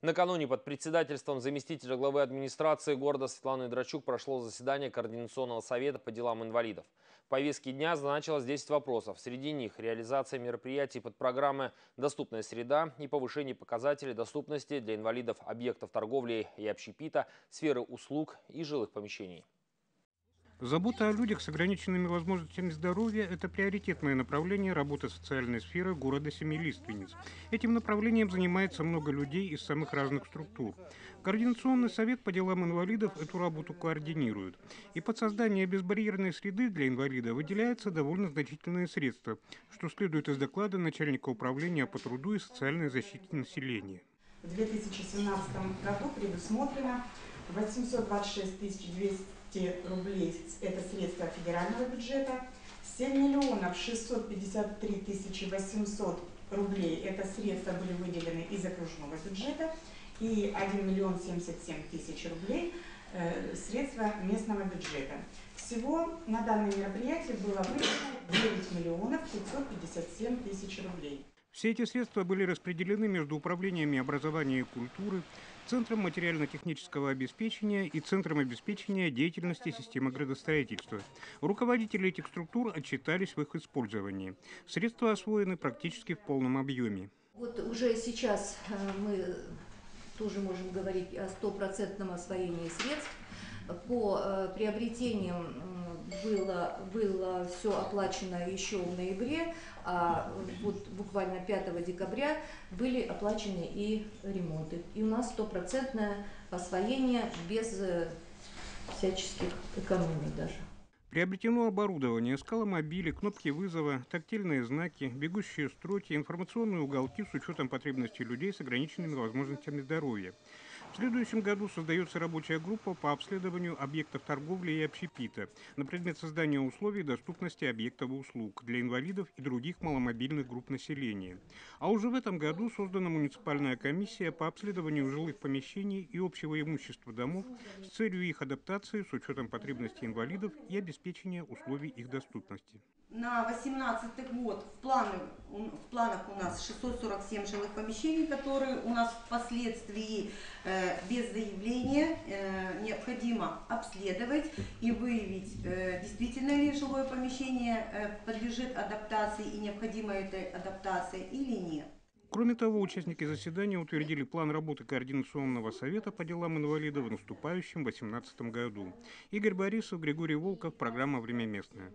Накануне под председательством заместителя главы администрации города Светланы Драчук прошло заседание Координационного совета по делам инвалидов. В повестке дня значилось 10 вопросов. Среди них реализация мероприятий под программы «Доступная среда» и повышение показателей доступности для инвалидов объектов торговли и общепита, сферы услуг и жилых помещений. Забота о людях с ограниченными возможностями здоровья – это приоритетное направление работы социальной сферы города Семилиственниц. Этим направлением занимается много людей из самых разных структур. Координационный совет по делам инвалидов эту работу координирует. И под создание безбарьерной среды для инвалида выделяются довольно значительные средства, что следует из доклада начальника управления по труду и социальной защите населения. В 2017 году предусмотрено 826 200 рублей – это средства федерального бюджета, 7 миллионов 653 тысячи 800 рублей – это средства были выделены из окружного бюджета, и 1 миллион 77 тысяч рублей э, – средства местного бюджета. Всего на данное мероприятие было выделено 9 миллионов 557 тысяч рублей. Все эти средства были распределены между управлениями образования и культуры, Центром материально-технического обеспечения и Центром обеспечения деятельности системы градостроительства. Руководители этих структур отчитались в их использовании. Средства освоены практически в полном объеме. Вот уже сейчас э, мы тоже можем говорить о стопроцентном освоении средств. По э, приобретениям было, было все оплачено еще в ноябре, а вот буквально 5 декабря были оплачены и ремонты. И у нас стопроцентное освоение без э, всяческих экономий даже. Приобретено оборудование, скаломобили, кнопки вызова, тактильные знаки, бегущие строки, информационные уголки с учетом потребностей людей с ограниченными возможностями здоровья. В следующем году создается рабочая группа по обследованию объектов торговли и общепита на предмет создания условий доступности объектов и услуг для инвалидов и других маломобильных групп населения. А уже в этом году создана муниципальная комиссия по обследованию жилых помещений и общего имущества домов с целью их адаптации с учетом потребностей инвалидов и обеспечения условий их доступности. На 2018 год в, планы, в планах у нас 647 жилых помещений, которые у нас впоследствии э, без заявления э, необходимо обследовать и выявить, э, действительно ли жилое помещение э, подлежит адаптации и необходима этой адаптация или нет. Кроме того, участники заседания утвердили план работы Координационного совета по делам инвалидов в наступающем 2018 году. Игорь Борисов, Григорий Волков, программа «Время местное».